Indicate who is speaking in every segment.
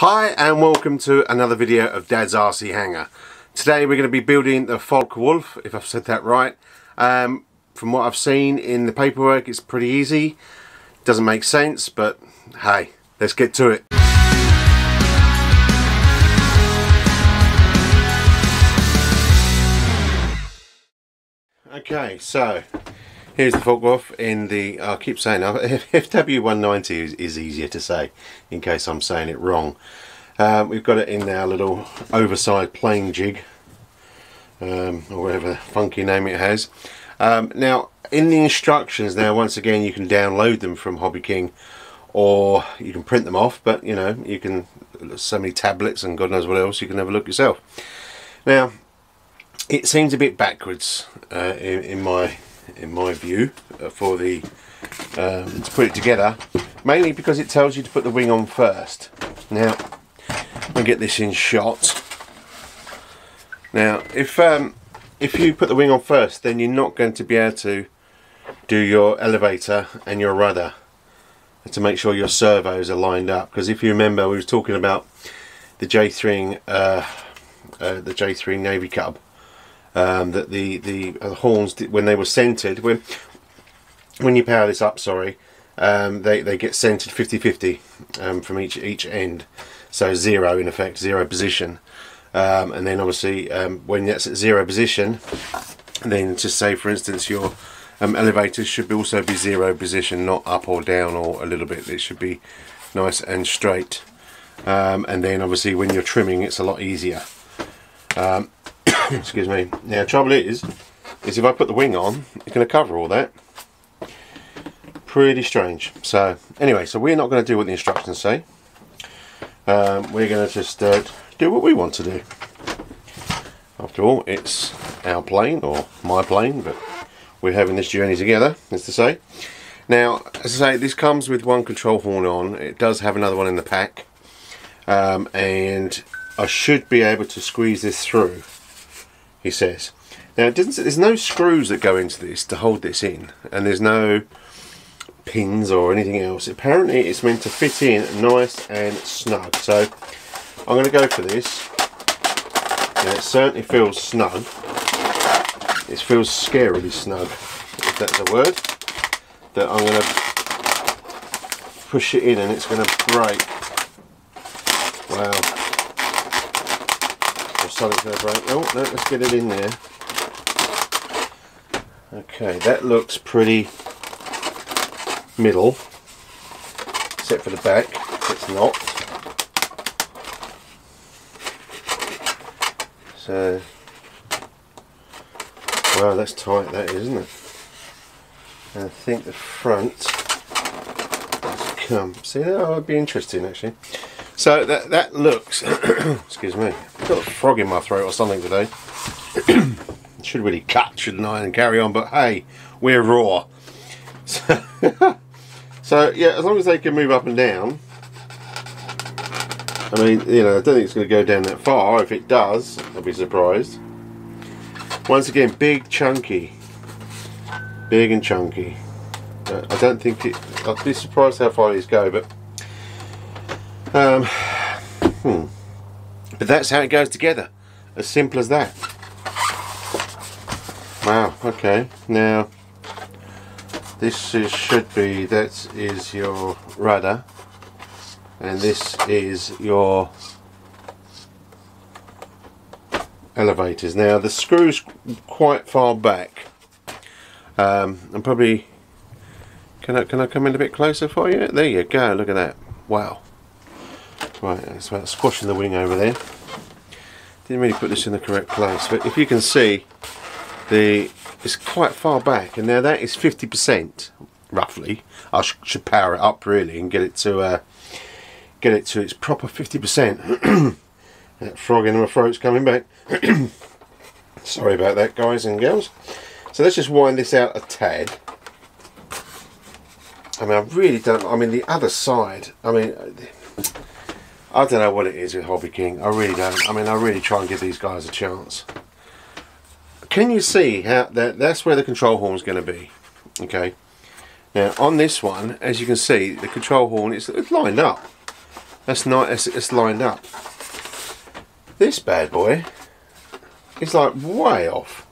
Speaker 1: Hi and welcome to another video of Dad's RC Hangar. Today we're going to be building the Falk Wolf, if I've said that right. Um, from what I've seen in the paperwork it's pretty easy. Doesn't make sense but hey, let's get to it. Okay, so here's the Focke-Wulf in the, I keep saying, FW190 is, is, easier to say in case I'm saying it wrong. Um, we've got it in our little oversized plane jig, um, or whatever funky name it has. Um, now, in the instructions, now once again you can download them from HobbyKing or you can print them off, but you know, you can, so many tablets and God knows what else, you can have a look yourself. Now, it seems a bit backwards uh, in, in, my in my view uh, for the um, to put it together mainly because it tells you to put the wing on first. Now I'll get this in shot. Now if um, if you put the wing on first then you're not going to be able to do your elevator and your rudder to make sure your servos are lined up. Because if you remember we were talking about the J3 uh, uh, the J3 Navy Cub um, that the the uh, horns when they were centered when when you power this up sorry um, they, they get centered 50-50 um, from each each end. So zero in effect zero position. Um, and then obviously um, when that's at zero position then just say for instance your um, elevators should also be zero position not up or down or a little bit. It should be nice and straight. And then obviously when you're trimming it's a lot easier. Um, excuse me. Now trouble is is if I put the wing on it's going to cover all that. Pretty strange. So anyway so we're not going to do what the instructions say. Um, we're going to just uh, do what we want to do. After all it's our plane or my plane but we're having this journey together as to say. Now as I say this comes with one control horn on. It does have another one in the pack. Um, and I should be able to squeeze this through he says. Now it doesn't. There's no screws that go into this to hold this in, and there's no pins or anything else. Apparently, it's meant to fit in nice and snug. So I'm going to go for this. And it certainly feels snug. It feels scarily snug, if that's a word. That I'm going to push it in and it's going to break. Wow something's going to break. Oh, no, let's get it in there. Okay, that looks pretty middle, except for the back. It's not. So, wow, that's tight, that is, isn't it? And I think the front come. See, that would be interesting actually. So that that looks. excuse me. Got a frog in my throat or something today. Should really cut, shouldn't I, and carry on? But hey, we're raw. So, so yeah, as long as they can move up and down. I mean, you know, I don't think it's going to go down that far. If it does, I'll be surprised. Once again, big, chunky. Big and chunky. Uh, I don't think it... I'll be surprised how far these go, but um, hmm. But that's how it goes together. As simple as that. Wow, okay. Now, this is, should be, that is your rudder. And this is your elevators. Now, the screw's quite far back. Um, I'm probably... Can I, can I come in a bit closer for you? There you go, look at that. Wow. Right, it's about squashing the wing over there. Didn't really put this in the correct place, but if you can see, the it's quite far back, and now that is 50% roughly. I sh should power it up really and get it to uh, get it to its proper 50%. that frog in my throat's coming back. Sorry about that, guys and girls. So let's just wind this out a tad. I mean, I really don't. I mean, the other side. I mean. I don't know what it is with HobbyKing. I really don't. I mean, I really try and give these guys a chance. Can you see how that? That's where the control horn is going to be. Okay. Now on this one, as you can see, the control horn is it's lined up. That's not. It's, it's lined up. This bad boy is like way off.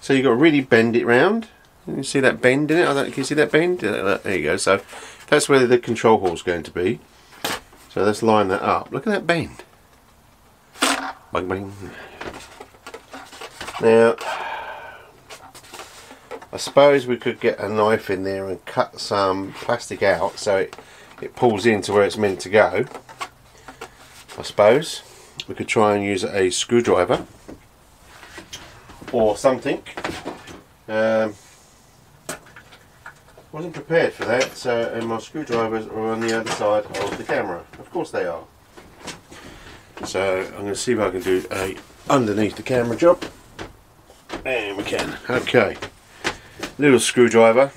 Speaker 1: So you've got to really bend it round. You see that bend in it? I don't, can you see that bend? There you go. So that's where the control horn is going to be. So let's line that up. Look at that bend. Bang. Now, I suppose we could get a knife in there and cut some plastic out so it, it pulls into where it's meant to go. I suppose we could try and use a screwdriver or something. Um, wasn't prepared for that, so and my screwdrivers are on the other side of the camera. Of course they are. So I'm going to see if I can do a underneath the camera job. And we can. Okay. Little screwdriver.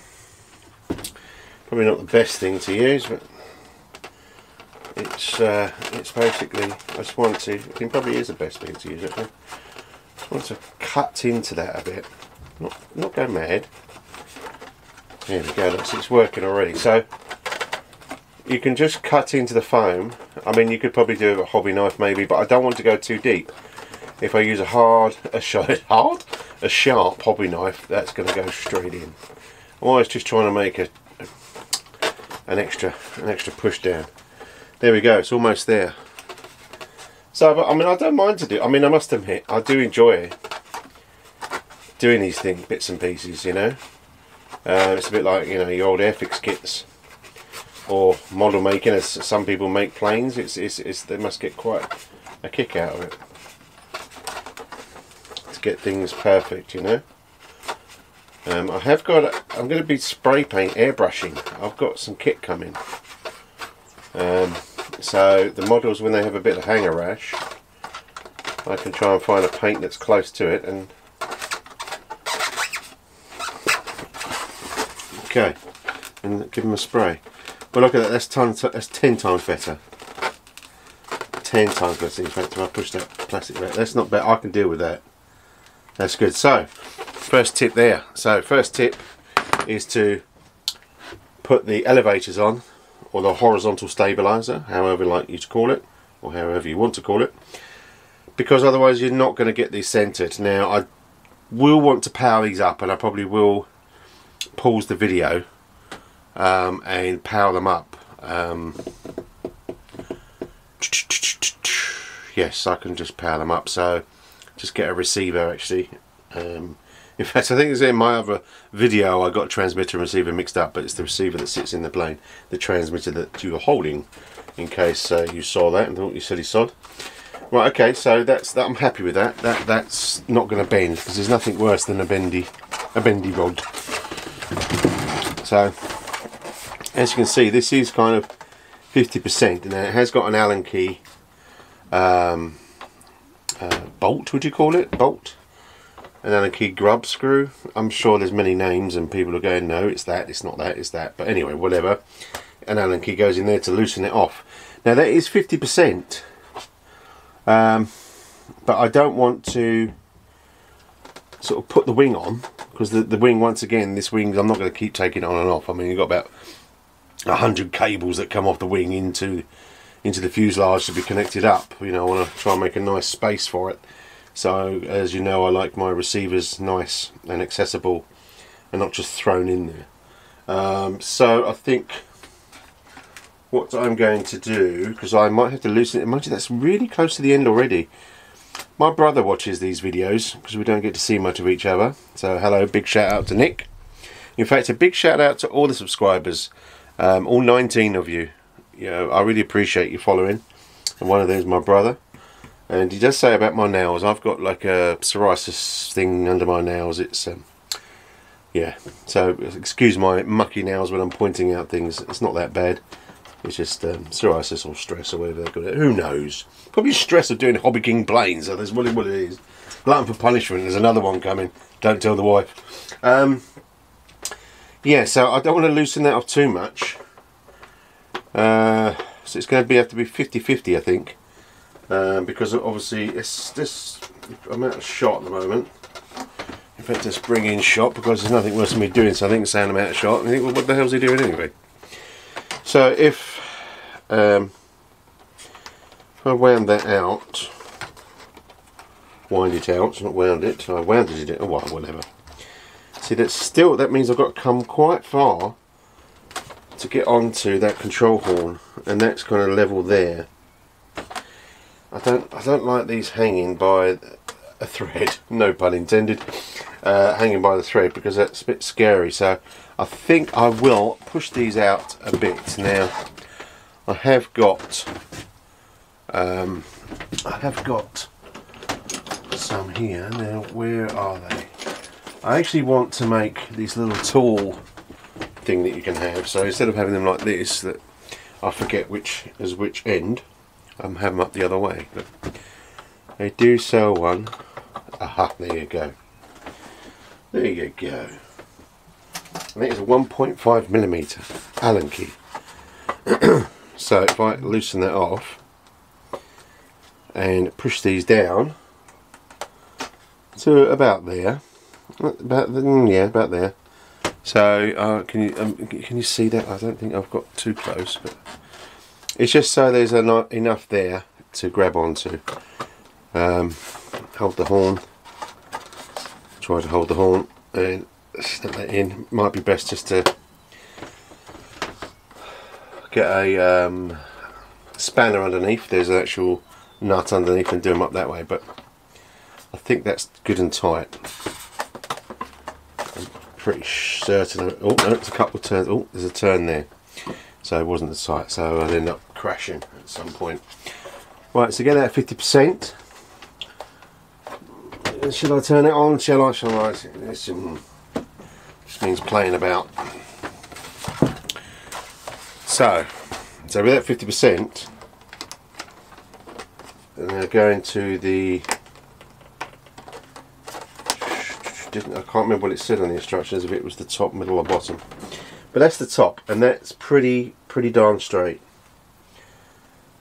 Speaker 1: Probably not the best thing to use, but it's uh, it's basically I just want to. It probably is the best thing to use. Actually. Just want to cut into that a bit. Not not go mad. There we go. Looks it's working already. So you can just cut into the foam. I mean, you could probably do a hobby knife maybe, but I don't want to go too deep. If I use a hard, a sharp, hard, a sharp hobby knife, that's going to go straight in. I'm always just trying to make a, an extra, an extra push down. There we go. It's almost there. So, I mean, I don't mind to do. I mean, I must admit, I do enjoy doing these things, bits and pieces. You know, uh, it's a bit like you know your old Airfix kits or model making, as some people make planes. It's, it's, it's they must get quite a kick out of it to get things perfect. You know. Um, I have got. I'm going to be spray paint airbrushing. I've got some kit coming. Um, so the models, when they have a bit of hangar rash, I can try and find a paint that's close to it and okay, and give them a spray. Well, look at that. That's, ton, that's ten times better. Ten times better. In fact, if I push that plastic back, that's not bad. I can deal with that. That's good. So, first tip there. So, first tip is to put the elevators on, or the horizontal stabilizer, however you like you to call it, or however you want to call it, because otherwise you're not going to get these centered. Now, I will want to power these up, and I probably will pause the video um, and power them up. Um, yes, I can just power them up. So just get a receiver actually. Um, in fact, I think it's in my other video I got transmitter and receiver mixed up, but it's the receiver that sits in the plane, the transmitter that you're holding, in case uh, you saw that and thought you silly sod. Right, okay, so that's that. I'm happy with that. That that's not going to bend because there's nothing worse than a bendy, a bendy rod. So, as you can see, this is kind of 50%, and it has got an Allen key um, uh, bolt. Would you call it bolt? An Allen key grub screw. I'm sure there's many names, and people are going, "No, it's that. It's not that. It's that." But anyway, whatever. An Allen key goes in there to loosen it off. Now that is 50%. Um, but I don't want to sort of put the wing on because the, the wing once again this wing I'm not going to keep taking it on and off. I mean you've got about a hundred cables that come off the wing into into the fuselage to be connected up. You know I want to try and make a nice space for it. So as you know I like my receivers nice and accessible and not just thrown in there. Um, so I think what I'm going to do because I might have to loosen it. Imagine that's really close to the end already my brother watches these videos because we don't get to see much of each other. So hello, big shout out to Nick. In fact, a big shout out to all the subscribers, um, all 19 of you. You know, I really appreciate you following. And one of them is my brother. And he does say about my nails, I've got like a psoriasis thing under my nails. It's, um, yeah. So excuse my mucky nails when I'm pointing out things. It's not that bad. It's just um, psoriasis or stress or whatever they call it. Who knows? Probably stress of doing HobbyKing planes. So that's what it, what it is. Glutton for punishment. There's another one coming. Don't tell the wife. Um, yeah, so I don't want to loosen that off too much. Uh, so it's going to be have to be 50-50, I think. Um, because obviously it's this. I'm out of shot at the moment. In fact, just bring in shot because there's nothing worse than me doing something, saying I'm out of shot, and you think, well, what the hell's he doing anyway? So if um, I wound that out, wind it out, not wound it, I wound it, oh well, whatever. See, that's still, that means I've got to come quite far to get onto that control horn, and that's kind of level there. I don't, I don't like these hanging by a thread, no pun intended, uh, hanging by the thread because that's a bit scary. So I think I will push these out a bit. Now I have got, um, I have got some here. Now where are they? I actually want to make this little tool thing that you can have. So instead of having them like this, that I forget which is which end. I'm having them up the other way. But they do sell one. Aha, there you go. There you go. I think it's a 1.5 millimeter Allen key. so if I loosen that off and push these down to about there, about the, yeah, about there. So uh, can you um, can you see that? I don't think I've got too close, but it's just so there's enough there to grab onto. Um, hold the horn. Try to hold the horn and step that in. Might be best just to get a um, spanner underneath. There's an actual nut underneath and do them up that way, but I think that's good and tight. I'm pretty certain. Oh, no, it's a couple of turns. Oh, there's a turn there so it wasn't the tight so I'd end up crashing at some point right so get that 50% should I turn it on shall I shall I this just means playing about so so with that 50% and now going to the didn't I can't remember what it said on the instructions if it was the top middle or bottom but that's the top, and that's pretty pretty darn straight.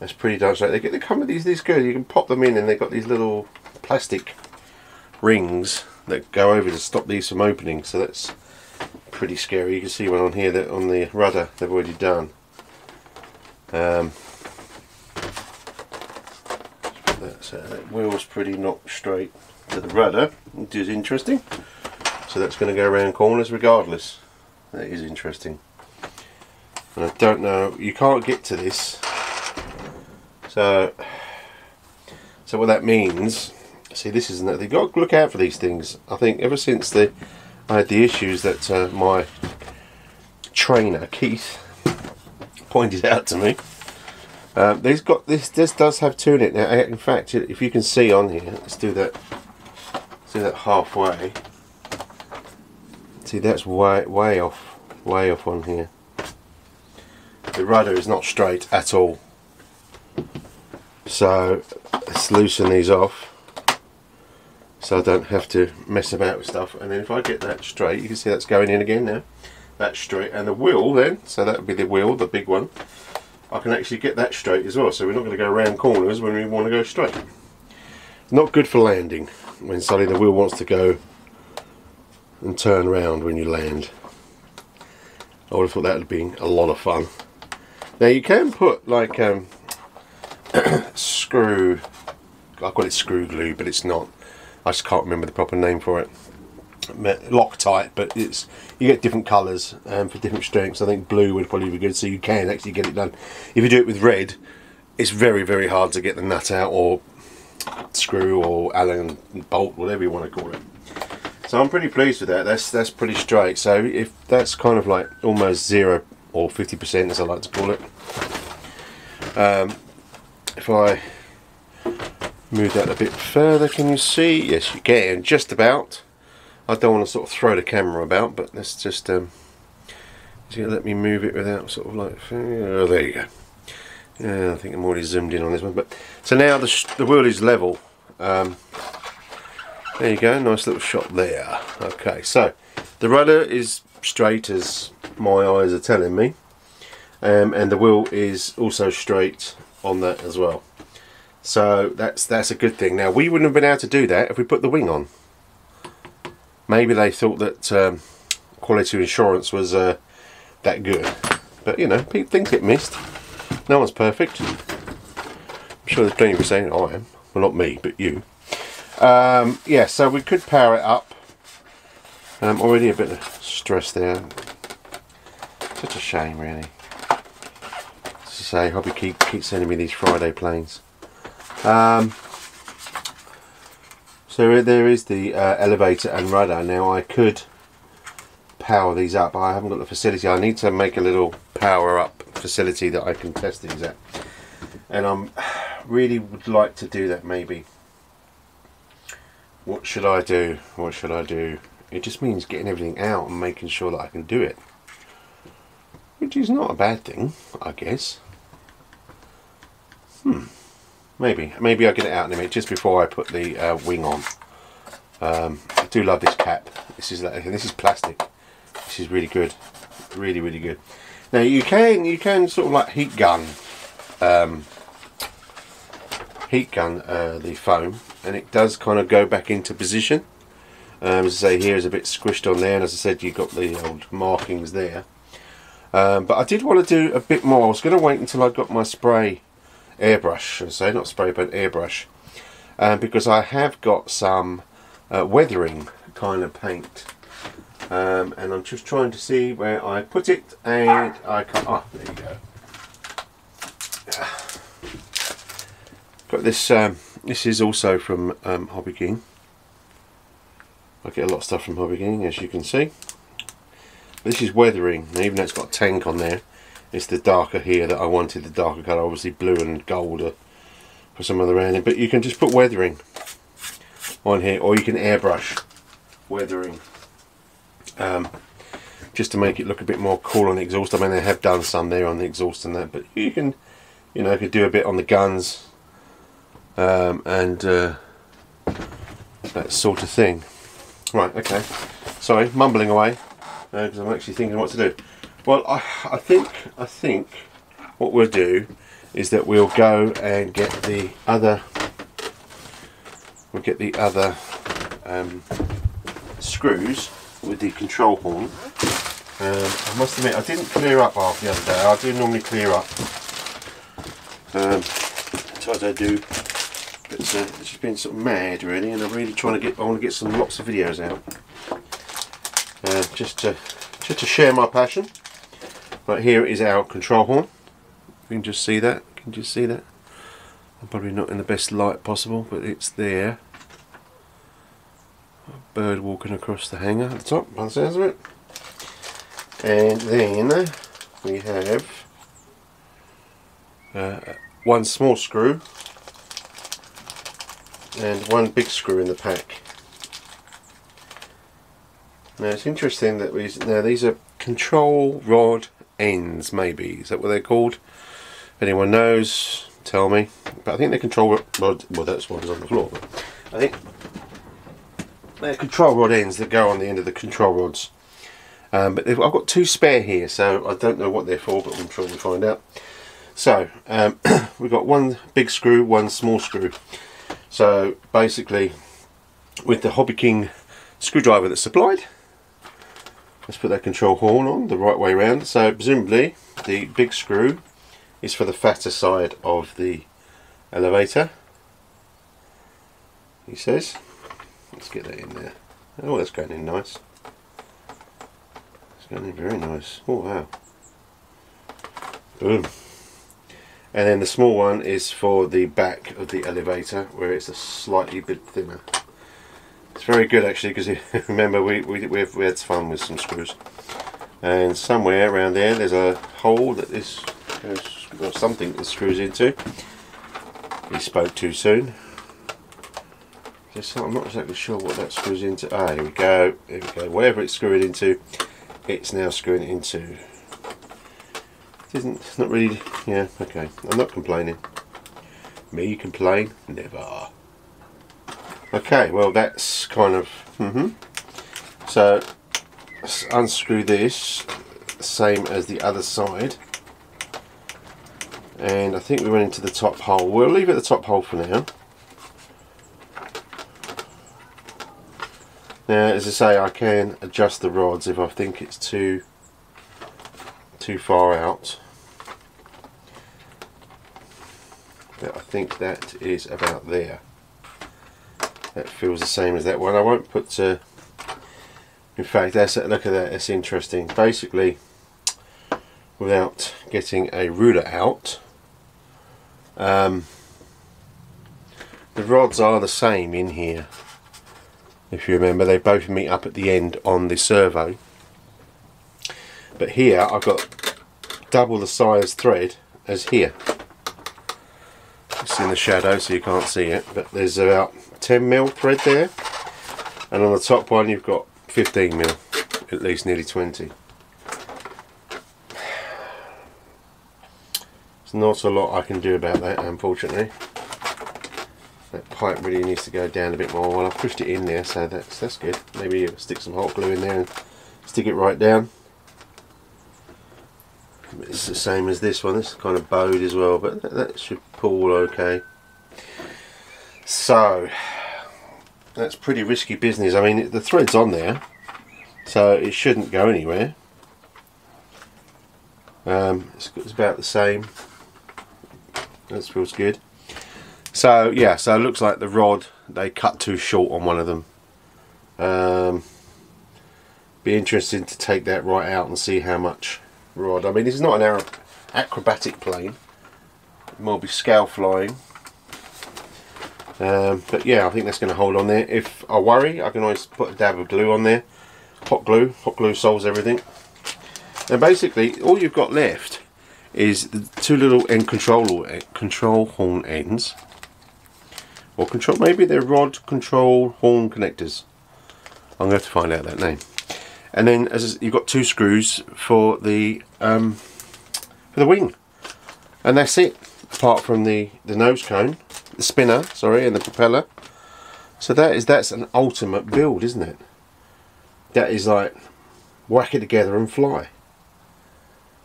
Speaker 1: That's pretty darn straight. They get they come with these these good. You can pop them in, and they've got these little plastic rings that go over to stop these from opening. So that's pretty scary. You can see one on here that on the rudder they've already done. Um, so that wheel's pretty not straight to the rudder, which is interesting. So that's going to go around corners regardless. That is interesting. And I don't know, you can't get to this. So, so what that means, see this isn't that, they've got to look out for these things. I think ever since the, I had the issues that uh, my trainer, Keith, pointed out to me. Um, these got this. This does have two in it now. In fact, if you can see on here, let's do that. Let's do that halfway. See, that's way, way off, way off on here. The rudder is not straight at all. So, let's loosen these off so I don't have to mess about with stuff. And then if I get that straight, you can see that's going in again now. That's straight. And the wheel then, so that would be the wheel, the big one. I can actually get that straight as well. So we're not going to go around corners when we want to go straight. Not good for landing when suddenly the wheel wants to go and turn around when you land. I would have thought that would be a lot of fun. Now you can put like um, screw, I call it screw glue, but it's not. I just can't remember the proper name for it. Loctite, but it's you get different colours um, for different strengths. I think blue would probably be good, so you can actually get it done. If you do it with red, it's very very hard to get the nut out or screw or Allen bolt, whatever you want to call it. So I'm pretty pleased with that. That's that's pretty straight. So if that's kind of like almost zero or 50% as I like to call it. Um, if I move that a bit further, can you see? Yes, you can, just about. I don't want to sort of throw the camera about, but let's just um, just let me move it without sort of like. Oh, there you go. Yeah, I think I'm already zoomed in on this one. But so now the the wheel is level. Um, there you go, nice little shot there. Okay, so the rudder is straight as my eyes are telling me. Um, and the wheel is also straight on that as well. So that's that's a good thing. Now we wouldn't have been able to do that if we put the wing on. Maybe they thought that um, quality insurance was uh, that good. But you know, people things get missed. No one's perfect. I'm sure there's plenty of saying I am. Well, not me, but you. Um, yeah, so we could power it up. Um, already a bit of stress there. Such a shame, really. As I say, Hobby keep keep sending me these Friday planes. Um, so there is the uh, elevator and rudder. Now I could power these up. I haven't got the facility. I need to make a little power up facility that I can test these at. And I'm really would like to do that maybe. What should I do? What should I do? It just means getting everything out and making sure that I can do it. Which is not a bad thing, I guess. Hmm. Maybe. Maybe I'll get it out in a minute just before I put the uh, wing on. Um, I do love this cap. This is this is plastic. This is really good. Really, really good. Now you can you can sort of like heat gun um, heat gun uh, the foam and it does kind of go back into position um, as I say here is a bit squished on there and as I said you've got the old markings there um, but I did want to do a bit more I was going to wait until I got my spray airbrush I say not spray but airbrush um, because I have got some uh, weathering kind of paint um, and I'm just trying to see where I put it and I can't, oh there you go Got this. Um, this is also from um, HobbyKing. I get a lot of stuff from HobbyKing, as you can see. This is weathering, even though it's got a tank on there. It's the darker here that I wanted, the darker colour, obviously blue and gold for some of the rounding. But you can just put weathering on here, or you can airbrush weathering. Um, just to make it look a bit more cool on the exhaust. I mean, they have done some there on the exhaust and that, but you can, you know, you could do a bit on the guns, um, and uh, that sort of thing. Right, okay. Sorry, mumbling away because uh, I'm actually thinking what to do. Well, I, I think I think what we'll do is that we'll go and get the other we'll get the other um, screws with the control horn. Um, I must admit I didn't clear up half the other day. I do normally clear up. Um, sometimes I do it's, uh, it's just been sort of mad really and I'm really trying to get I want to get some lots of videos out uh, just to just to share my passion but here is our control horn. You can just see that can you see that? I'm probably not in the best light possible but it's there. A bird walking across the hangar at the top by the sounds of it. And then we have uh, one small screw and one big screw in the pack. Now it's interesting that we now these are control rod ends maybe is that what they're called? If anyone knows, tell me. But I think they're control rod. Well, that's what is on the floor. I think they're control rod ends that go on the end of the control rods. Um, but I've got two spare here, so I don't know what they're for, but I'm sure we'll find out. So um, we've got one big screw, one small screw. So basically with the HobbyKing screwdriver that's supplied, let's put that control horn on the right way around. So presumably the big screw is for the fatter side of the elevator. He says. Let's get that in there. Oh, that's going in nice. It's going in very nice. Oh wow. Boom and then the small one is for the back of the elevator where it's a slightly bit thinner it's very good actually because remember we, we, we, we had fun with some screws. And somewhere around there there's a hole that this or something that screws into. He spoke too soon. Just, I'm not exactly sure what that screws into. Ah here we go. Here we go. Whatever it's screwing into it's now screwing into. Isn't it's not really yeah okay. I'm not complaining. Me complain? Never okay well that's kind of mm -hmm. so unscrew this same as the other side and I think we went into the top hole we'll leave it at the top hole for now now as I say I can adjust the rods if I think it's too too far out But I think that is about there. That feels the same as that one. I won't put. Uh, in fact, that's look at that. it's interesting. Basically, without getting a ruler out, um, the rods are the same in here. If you remember, they both meet up at the end on the servo. But here, I've got double the size thread as here. It's in the shadow, so you can't see it. But there's about 10 mil thread there. And on the top one you've got 15 mil at least nearly 20 It's not a lot I can do about that unfortunately. That pipe really needs to go down a bit more. Well I've pushed it in there so that's that's good. Maybe stick some hot glue in there and stick it right down. It's the same as this one. It's kind of bowed as well but that, that should pull okay so that's pretty risky business. I mean, the thread's on there, so it shouldn't go anywhere. Um, it's, it's, about the same. That feels good. So yeah, so it looks like the rod they cut too short on one of them. Um, be interesting to take that right out and see how much rod. I mean, this is not an acrobatic plane. It might be scale flying. Um, but yeah, I think that's going to hold on there. If I worry, I can always put a dab of glue on there. Hot glue. Hot glue solves everything. And basically, all you've got left is the two little end control control horn ends. Or control, maybe they're rod control horn connectors. I'm going to have to find out that name. And then as you've got two screws for the um, for the wing, and that's it. Apart from the the nose cone the spinner, sorry, and the propeller. So that is that's an ultimate build, isn't it? That is like whack it together and fly.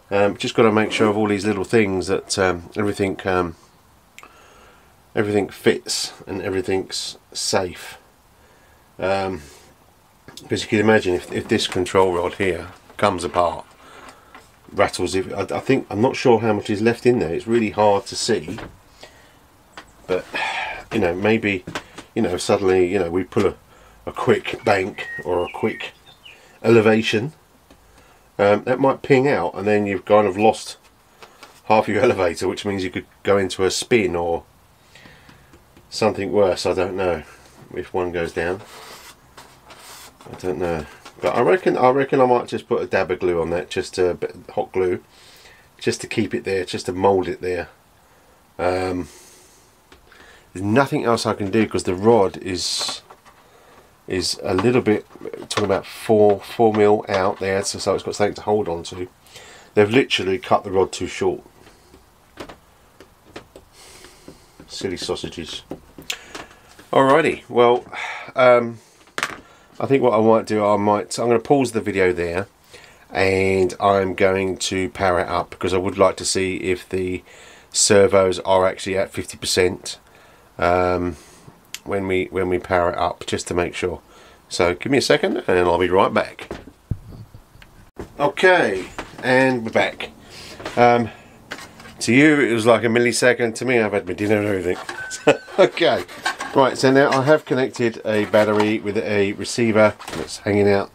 Speaker 1: Um, just got to make sure of all these little things that um, everything um, everything fits and everything's safe. Um, because you can imagine if, if this control rod here comes apart, rattles. If I, I think I'm not sure how much is left in there. It's really hard to see but you know maybe you know suddenly you know we pull a, a quick bank or a quick elevation um, that might ping out and then you've kind of lost half your elevator which means you could go into a spin or something worse. I don't know if one goes down. I don't know. But I reckon I reckon I might just put a dab of glue on that just a bit hot glue just to keep it there just to mold it there. Um, there's nothing else I can do because the rod is is a little bit talking about four four mil out there so, so it's got something to hold on to. They've literally cut the rod too short. Silly sausages. Alrighty well um, I think what I might do I might I'm going to pause the video there and I'm going to power it up because I would like to see if the servos are actually at 50% um, when we when we power it up just to make sure. So give me a second and I'll be right back. Okay and we're back. Um, to you it was like a millisecond. To me I've had my dinner and everything. Okay right so now I have connected a battery with a receiver that's hanging out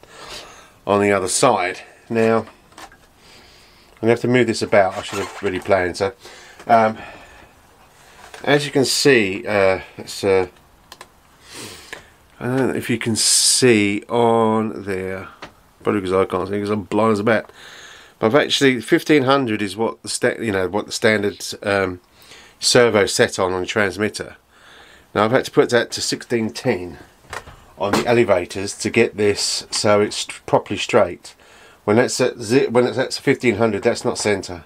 Speaker 1: on the other side. Now I'm going to have to move this about. I should have really planned so um, as you can see, uh, it's, uh, I don't know if you can see on there, probably because I can't see because I'm blind as a bat. But I've actually, 1500 is what the you know what the standard um, servo set on on the transmitter. Now I've had to put that to 1610 on the elevators to get this so it's properly straight. When that's at when it's at 1500, that's not center,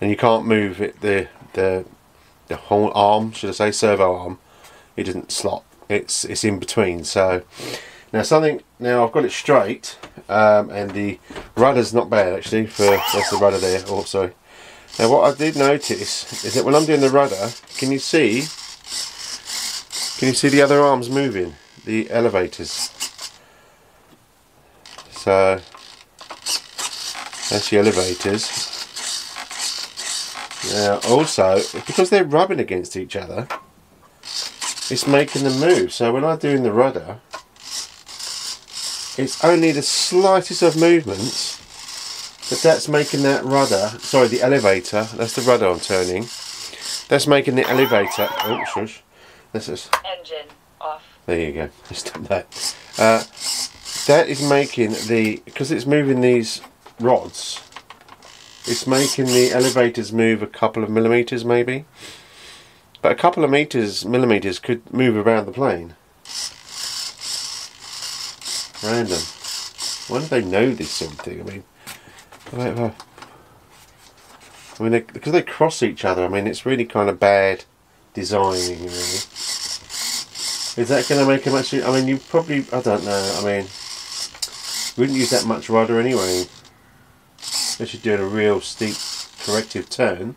Speaker 1: and you can't move it the the the whole arm, should I say, servo arm, it doesn't slot. It's it's in between. So now something. Now I've got it straight, um, and the rudder's not bad actually. For that's the rudder there. Oh, sorry. Now what I did notice is that when I'm doing the rudder, can you see? Can you see the other arms moving? The elevators. So that's the elevators. Now, also, because they're rubbing against each other, it's making them move. So when I'm doing the rudder, it's only the slightest of movements but that's making that rudder, sorry, the elevator, that's the rudder I'm turning. That's making the elevator, oh shush, this is,
Speaker 2: Engine off.
Speaker 1: there you go, just done that. Uh, that is making the, because it's moving these rods, it's making the elevators move a couple of millimeters maybe. But a couple of meters, millimeters could move around the plane. Random. Why do they know this sort of thing? I mean, I mean, because they cross each other. I mean, it's really kind of bad designing. Really. Is that going to make a much? I mean, you probably. I don't know. I mean, wouldn't use that much rudder anyway. You're doing a real steep corrective turn.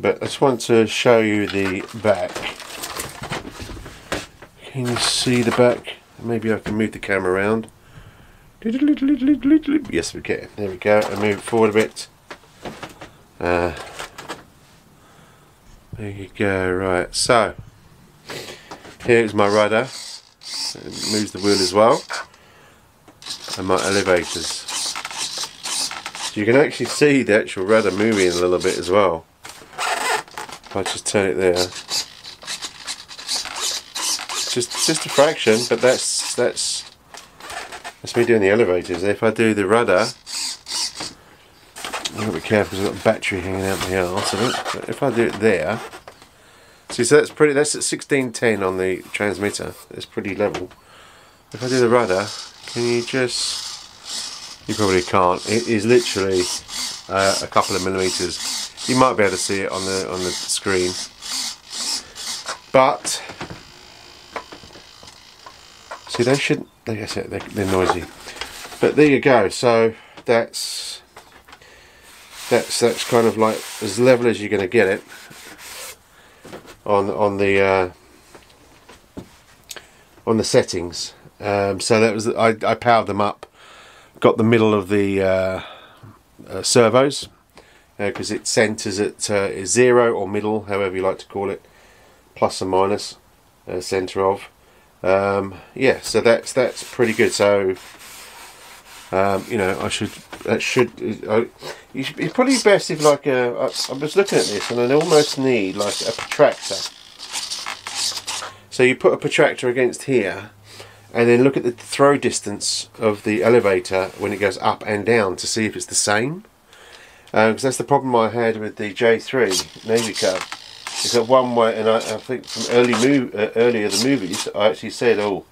Speaker 1: But I just want to show you the back. Can you see the back? Maybe I can move the camera around. Yes, we can. There we go. And move forward a bit. Uh, there you go. Right. So here's my rudder. It moves the wheel as well, and my elevators. You can actually see the actual rudder moving a little bit as well. If I just turn it there, just just a fraction, but that's that's that's me doing the elevators. If I do the rudder, I've got to be careful because I've got a battery hanging out the arse of it. But if I do it there, see, so that's pretty. That's at 1610 on the transmitter. It's pretty level. If I do the rudder, can you just? You probably can't. It is literally uh, a couple of millimeters. You might be able to see it on the on the screen, but see they shouldn't like I said, they're, they're noisy. But there you go. So that's that's that's kind of like as level as you're going to get it on on the uh, on the settings. Um, so that was I, I powered them up, got the middle of the uh, uh, servos because uh, it centers at uh, zero or middle, however you like to call it, plus or minus uh, center of. Um, yeah so that's that's pretty good. So um, you know I should that should you should, it's probably best if like a, I, I was looking at this and I almost need like a protractor. So you put a protractor against here and then look at the throw distance of the elevator when it goes up and down to see if it's the same because um, that's the problem I had with the J3 Navy Cub it's a one way, and I, I think from early move, uh, earlier the movies, I actually said, "Oh,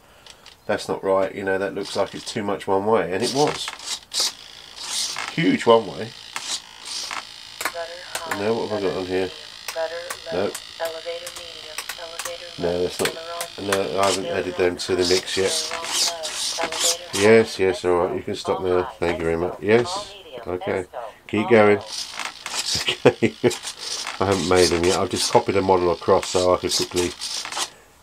Speaker 1: that's not right. You know, that looks like it's too much one way," and it was huge one way. Now what have I got on here? No. No, that's not. No, I haven't added them to the mix yet. Yes, yes, all right. You can stop now. Thank you very much. Yes. Okay. Keep going. Okay. I haven't made them yet. I've just copied a model across so I can quickly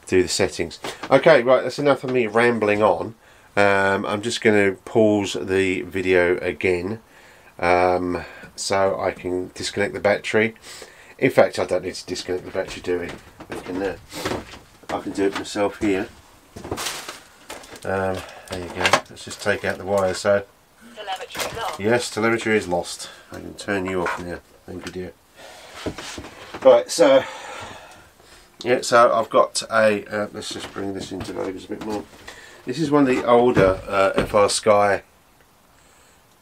Speaker 1: do the settings. Okay, right, that's enough of me rambling on. Um, I'm just going to pause the video again um, so I can disconnect the battery. In fact, I don't need to disconnect the battery, do we? we can, uh, I can do it myself here. Um, there you go. Let's just take out the wire. So, telemetry lost. Yes, telemetry is lost. I can turn you off now. Thank you, dear. Right, so yeah, so I've got a. Uh, let's just bring this into focus a bit more. This is one of the older uh, FrSky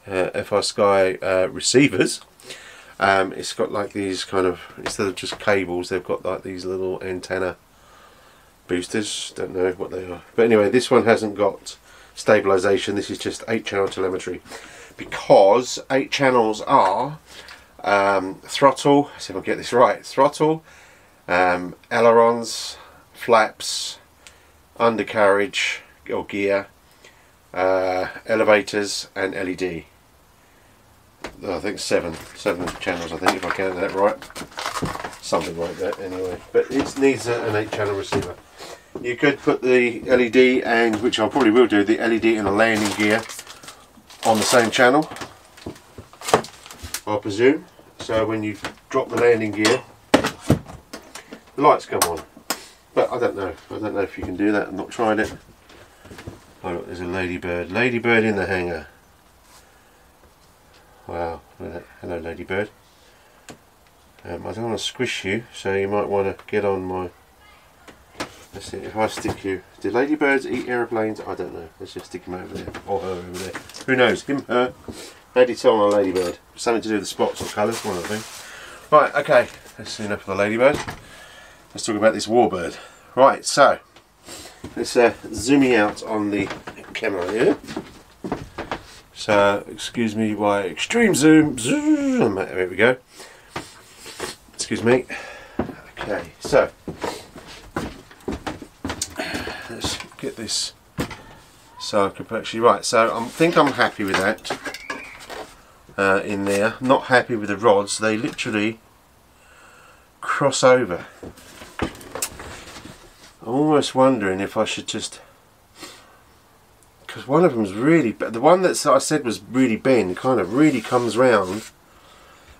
Speaker 1: uh, FrSky uh, receivers. Um, it's got like these kind of instead of just cables, they've got like these little antenna boosters. Don't know what they are, but anyway, this one hasn't got stabilization. This is just eight channel telemetry because eight channels are um, throttle, see if I get this right, throttle, um, ailerons, flaps, undercarriage or gear, uh, elevators and LED. I think seven, seven channels I think if I counted that right. Something like that anyway. But it needs an 8 channel receiver. You could put the LED and, which I probably will do, the LED and the landing gear on the same channel. I presume. so when you drop the landing gear the lights come on. But I don't know. I don't know if you can do that. I've not tried it. Oh look there's a ladybird. Ladybird in the hangar. Wow. Hello ladybird um, I don't want to squish you so you might want to get on my let's see if I stick you do ladybirds eat aeroplanes? I don't know let's just stick him over there or her over there. Who knows him her how do you tell on a ladybird. Something to do with the spots or colours one of the things right okay that's enough for the ladybird. Let's talk about this warbird. Right so let's uh, zooming out on the camera here. So excuse me why extreme zoom zoom there we go excuse me. Okay so let's get this so I can actually right so I think I'm happy with that uh, in there. Not happy with the rods. They literally cross over. I'm almost wondering if I should just because one of them's really the one that I said was really bent kind of really comes round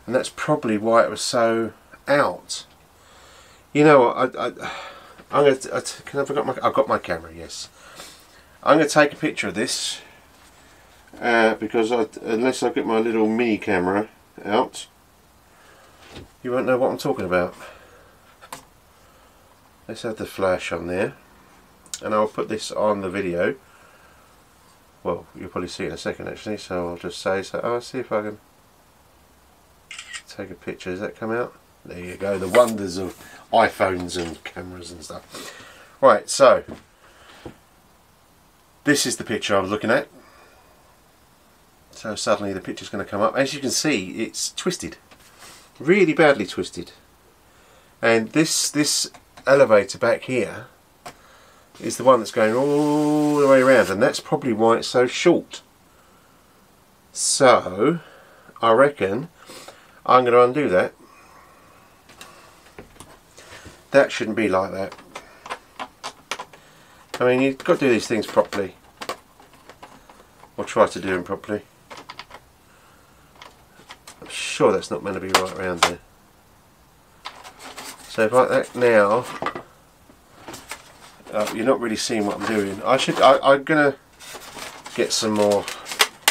Speaker 1: and that's probably why it was so out. You know, I, I, I'm going to, can I forgot my, I've got my camera, yes. I'm going to take a picture of this uh, because I, unless I get my little mini camera out, you won't know what I'm talking about. Let's have the flash on there and I'll put this on the video. Well, you'll probably see in a second actually, so I'll just say, so I'll see if I can take a picture. Does that come out? There you go, the wonders of iPhones and cameras and stuff. Right, so this is the picture I was looking at. So suddenly the picture's going to come up. As you can see, it's twisted, really badly twisted. And this this elevator back here is the one that's going all the way around, and that's probably why it's so short. So I reckon I'm going to undo that that shouldn't be like that. I mean, you've got to do these things properly. Or try to do them properly. I'm sure that's not meant to be right around there. So if like that now, uh, you're not really seeing what I'm doing. I should, I, I'm gonna get some more,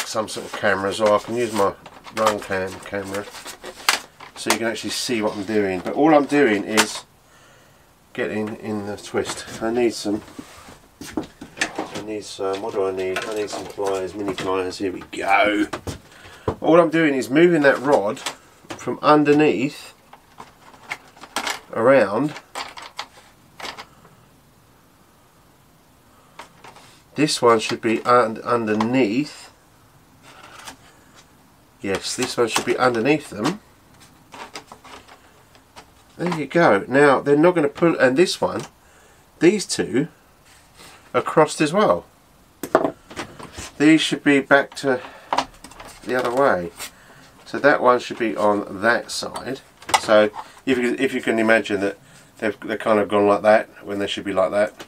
Speaker 1: some sort of cameras, or I can use my Runcam camera, so you can actually see what I'm doing. But all I'm doing is getting in the twist. I need some, I need some, what do I need? I need some pliers, mini pliers, here we go. All I'm doing is moving that rod from underneath around this one should be un underneath yes this one should be underneath them there you go. Now, they're not going to pull, and this one, these two are crossed as well. These should be back to the other way. So that one should be on that side. So if you, if you can imagine that they've, they're kind of gone like that when they should be like that.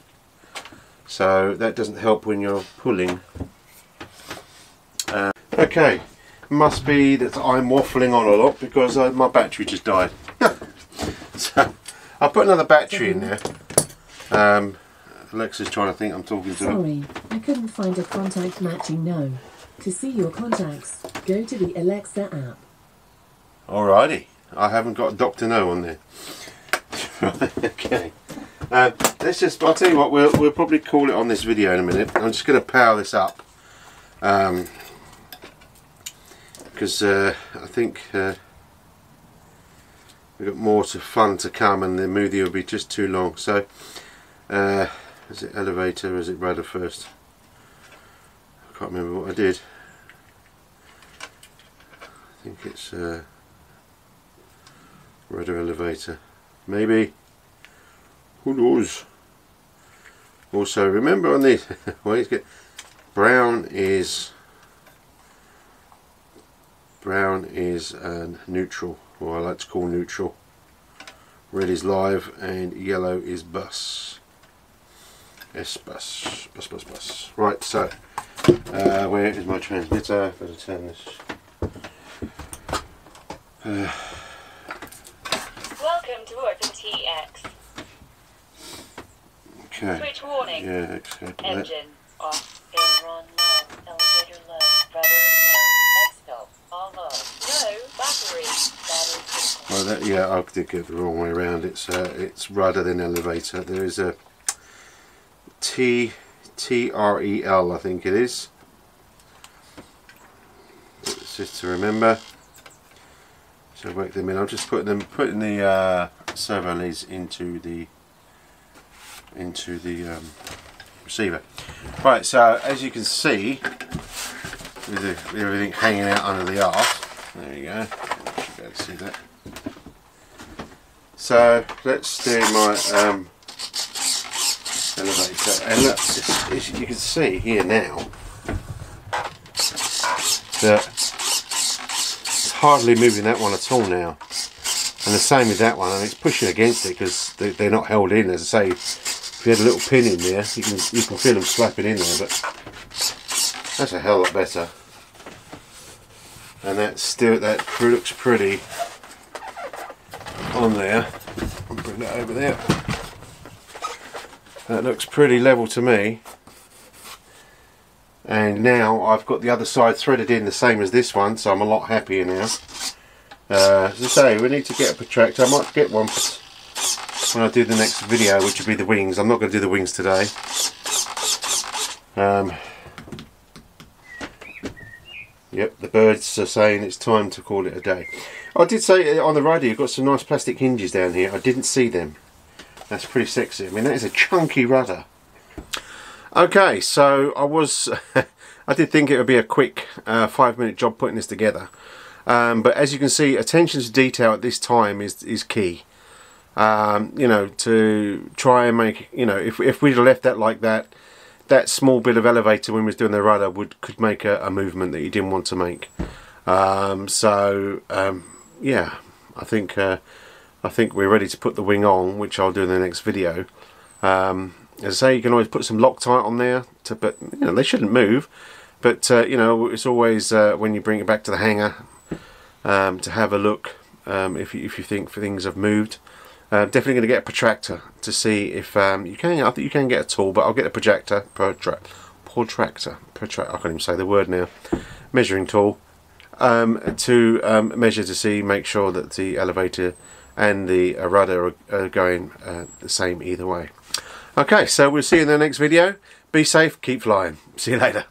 Speaker 1: So that doesn't help when you're pulling. Uh, okay, must be that I'm waffling on a lot because uh, my battery just died. so I'll put another battery in there. Um, Alexa's trying to think I'm talking to
Speaker 2: Sorry, her. I couldn't find a contact matching no. To see your contacts, go to the Alexa app.
Speaker 1: Alrighty, I haven't got Dr. No on there. okay. Uh, let's just, I'll tell you what, we'll, we'll probably call it on this video in a minute. I'm just going to power this up. Because um, uh, I think uh, we've got more to fun to come and the movie will be just too long. So uh, is it elevator or is it rudder first? I can't remember what I did. I think it's uh, rudder elevator. Maybe. Who knows? Also remember on this well, get brown is brown is uh, neutral or I like to call neutral. Red is live and yellow is bus. S bus, bus, bus, bus. Right, so uh, where is my transmitter? Better turn this.
Speaker 3: Welcome to Open TX.
Speaker 1: Okay.
Speaker 3: Switch warning.
Speaker 1: Yeah.
Speaker 3: Engine off. Low. Elevator low. Rudder low. Expo all low. No battery.
Speaker 1: Well, that, yeah, I did get the wrong way around. It's uh, it's rudder then elevator. There is a T T R E L, I think it is. It's just to remember. So work them in. I'm just putting them putting the uh, servo leads into the into the um, receiver. Right. So as you can see, with, the, with everything hanging out under the arse. There you go. To see that. So let's do my um, elevator, and look, as, you can see here now that it's hardly moving that one at all now, and the same with that one, and it's pushing against it because they, they're not held in. As I say, if you had a little pin in there, you can you can feel them slapping in there, but that's a hell lot better. And that still that looks pretty on there. I'll bring that over there. That looks pretty level to me. And now I've got the other side threaded in the same as this one, so I'm a lot happier now. Uh, as I say, we need to get a protractor. I might get one when I do the next video, which will be the wings. I'm not going to do the wings today. Um, Yep, the birds are saying it's time to call it a day. I did say uh, on the radio you've got some nice plastic hinges down here. I didn't see them. That's pretty sexy. I mean, that is a chunky rudder. Okay, so I was, I did think it would be a quick uh, five minute job putting this together. Um, but as you can see, attention to detail at this time is is key. Um, you know, to try and make, you know, if, if we'd have left that like that, that small bit of elevator when we was doing the rudder would could make a, a movement that you didn't want to make. Um, so um, yeah, I think uh, I think we're ready to put the wing on, which I'll do in the next video. Um, as I say, you can always put some Loctite on there, to, but you know they shouldn't move. But uh, you know it's always uh, when you bring it back to the hangar um, to have a look um, if you, if you think things have moved. Uh, definitely going to get a protractor to see if um, you can. I think you can get a tool, but I'll get a projector, protra- protractor, protra- I can't even say the word now. Measuring tool um, to um, measure to see, make sure that the elevator and the uh, rudder are, are going uh, the same either way. Okay, so we'll see you in the next video. Be safe, keep flying. See you later.